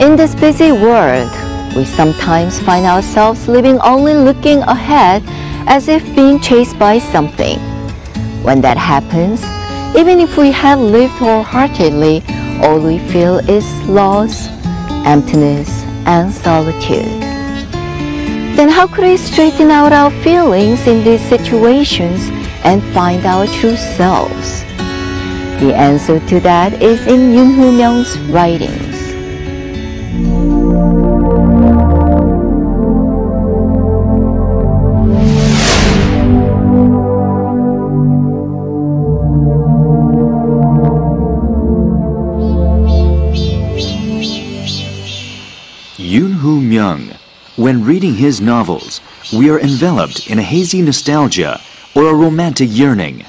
In this busy world, we sometimes find ourselves living only looking ahead as if being chased by something. When that happens, even if we have lived wholeheartedly, all we feel is loss, emptiness, and solitude. Then how could we straighten out our feelings in these situations and find our true selves? The answer to that is in Yoon Hoo Myung's writings. Yoon Hoo Myung. When reading his novels, we are enveloped in a hazy nostalgia or a romantic yearning.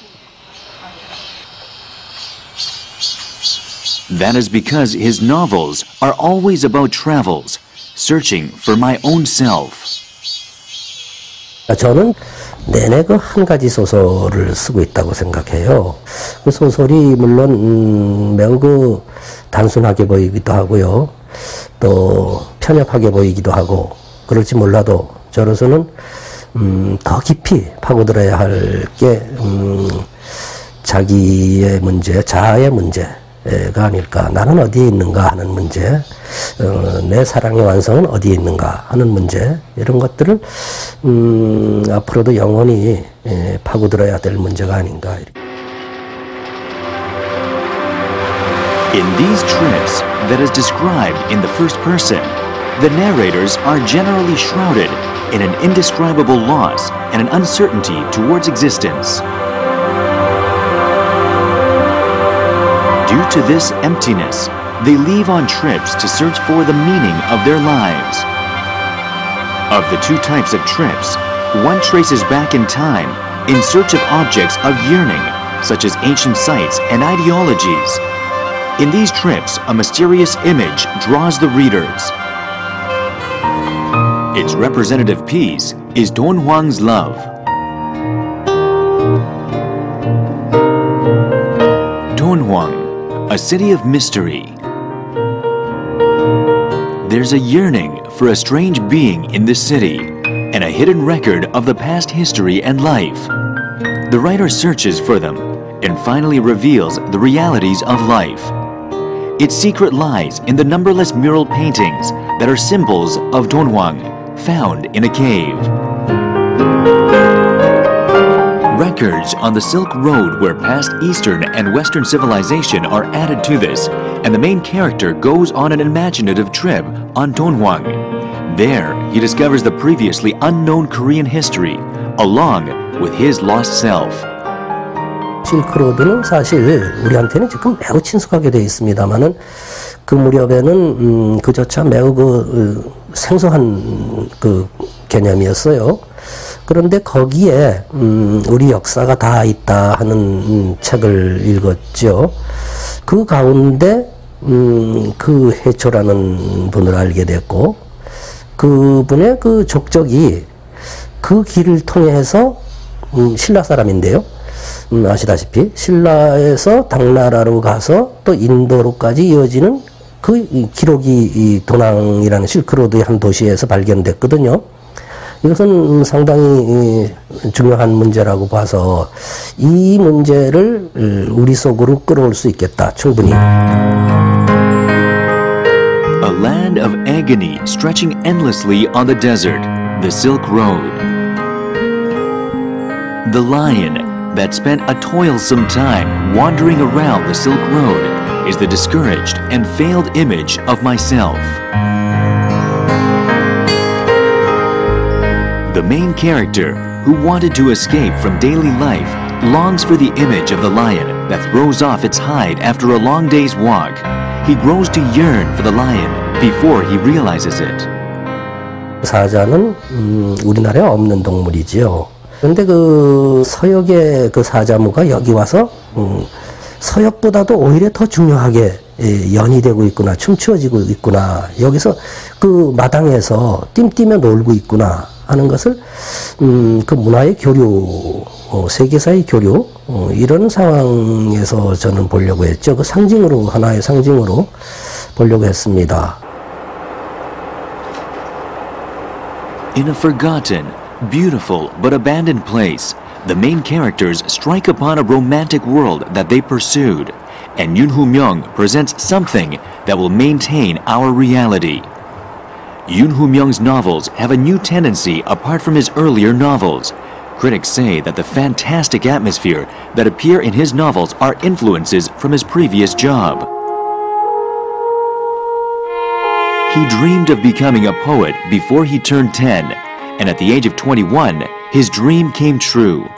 That is because his novels are always about travels, searching for my own self. 저는 내내 그 한 가지 소설을 쓰고 있다고 생각해요. 그 소설이 물론 음, 매우 그 단순하게 보이기도 하고요. 또 편협하게 보이기도 하고 그럴지 몰라도 저로서는 음, 더 깊이 파고들어야 할게 음, 자기의 문제, 자아의 문제 가 아닐까. 나는 어디에 있는가 하는 문제, 어, 내 사랑의 완성은 어디에 있는가 하는 문제 이런 것들을 음, 앞으로도 영원히 예, 파고들어야 될 문제가 아닌가. In these trips that is described in the first person, the narrators are generally shrouded in an indescribable loss and an uncertainty towards existence. Due to this emptiness, they leave on trips to search for the meaning of their lives. Of the two types of trips, one traces back in time in search of objects of yearning, such as ancient sites and ideologies. In these trips, a mysterious image draws the readers. Its representative piece is Dunhuang's Love. A city of mystery. There's a yearning for a strange being in this city and a hidden record of the past history and life. The writer searches for them and finally reveals the realities of life. Its secret lies in the numberless mural paintings that are symbols of Dunhuang, found in a cave. Records on the Silk Road where past Eastern and Western civilization are added to this, and the main character goes on an imaginative trip on Dunhuang. There, he discovers the previously unknown Korean history, along with his lost self. 실크로드는 사실 우리한테는 지금 매우 친숙하게 되어 있습니다만은 그 무렵에는 음, 그조차 매우 그, 그 생소한 그 개념이었어요. 그런데 거기에 음, 우리 역사가 다 있다 하는 음, 책을 읽었죠. 그 가운데 음, 그 해초라는 분을 알게 됐고 그분의 그 족적이 그 길을 통해서 음, 신라 사람인데요. 음, 아시다시피 신라에서 당나라로 가서 또 인도로까지 이어지는 그이 기록이 이 도낭이라는 실크로드의 한 도시에서 발견됐거든요. 이것은 음, 상당히 이, 중요한 문제라고 봐서 이 문제를 음, 우리 속으로 끌어올 수 있겠다. 충분히. A land of agony stretching endlessly on the desert, the Silk Road. The lion that spent a toilsome time wandering around the Silk Road is the discouraged and failed image of myself. The main character, who wanted to escape from daily life, longs for the image of the lion that throws off its hide after a long day's walk. He grows to yearn for the lion before he realizes it. 사자는 음, 우리나라에 없는 동물이지요. 그런데 그 서역의 그 사자무가 여기 와서 음, 서역보다도 오히려 더 중요하게 예, 연이되고 있구나, 춤추어지고 있구나. 여기서 그 마당에서 띵뛰며 놀고 있구나 하는 것을 음, 그 문화의 교류, 어, 세계사의 교류 어, 이런 상황에서 저는 보려고 했죠. 그 상징으로 하나의 상징으로 보려고 했습니다. In a forgotten, beautiful but abandoned place, the main characters strike upon a romantic world that they pursued, and Yun Hoo Myung presents something that will maintain our reality. Yoon Hoo Myung's novels have a new tendency apart from his earlier novels. Critics say that the fantastic atmosphere that appear in his novels are influences from his previous job. He dreamed of becoming a poet before he turned 10, and at the age of 21, his dream came true.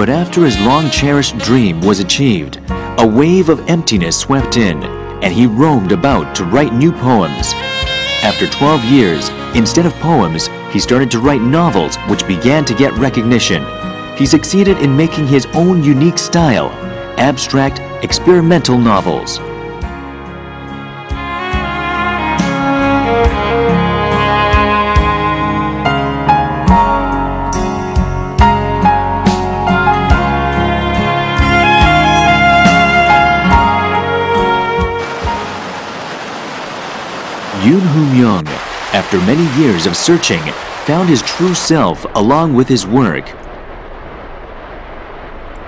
But after his long cherished dream was achieved, a wave of emptiness swept in, and he roamed about to write new poems. After 12 years, instead of poems, he started to write novels which began to get recognition. He succeeded in making his own unique style, abstract, experimental novels. Yoon Hoo Myung, after many years of searching, found his true self along with his work.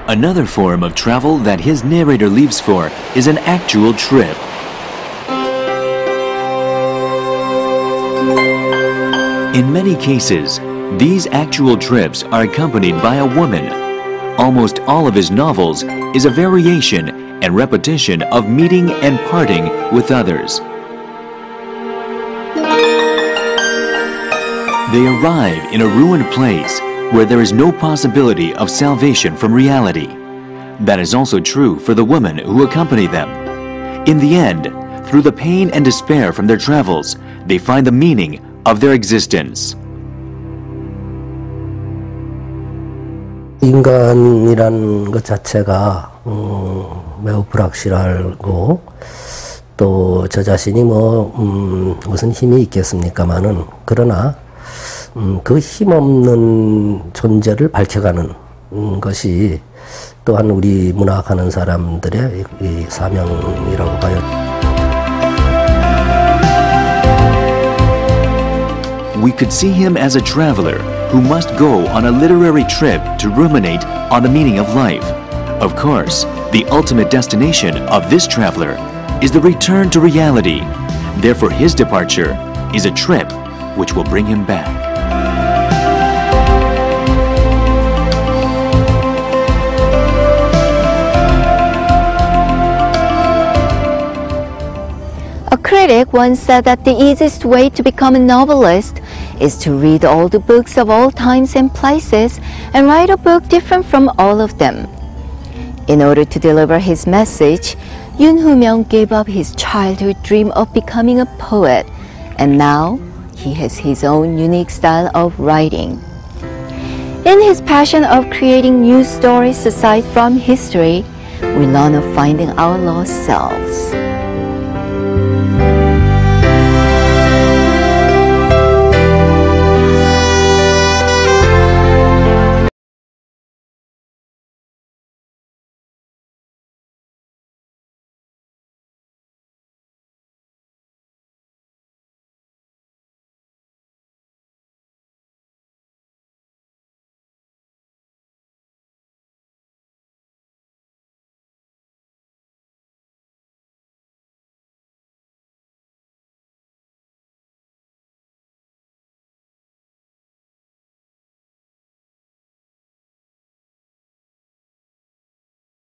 Another form of travel that his narrator leaves for is an actual trip. In many cases, these actual trips are accompanied by a woman. Almost all of his novels is a variation and repetition of meeting and parting with others. They arrive in a ruined place where there is no possibility of salvation from reality. That is also true for the women who accompany them. In the end, through the pain and despair from their travels, they find the meaning of their existence. 인간이란 것 자체가 음, 매우 불확실하고 또 저 자신이 뭐 음, 무슨 힘이 있겠습니까마는 그러나 음, 그 힘없는 존재를 밝혀가는 음, 것이 또한 우리 문학하는 사람들의 이, 이 사명이라고 봐요. We could see him as a traveler who must go on a literary trip to ruminate on the meaning of life. Of course, the ultimate destination of this traveler is the return to reality. Therefore, his departure is a trip which will bring him back. A critic once said that the easiest way to become a novelist is to read all the books of all times and places and write a book different from all of them. In order to deliver his message, Yoon Hoo Myung gave up his childhood dream of becoming a poet, and now he has his own unique style of writing. In his passion of creating new stories aside from history, we learn of finding our lost selves.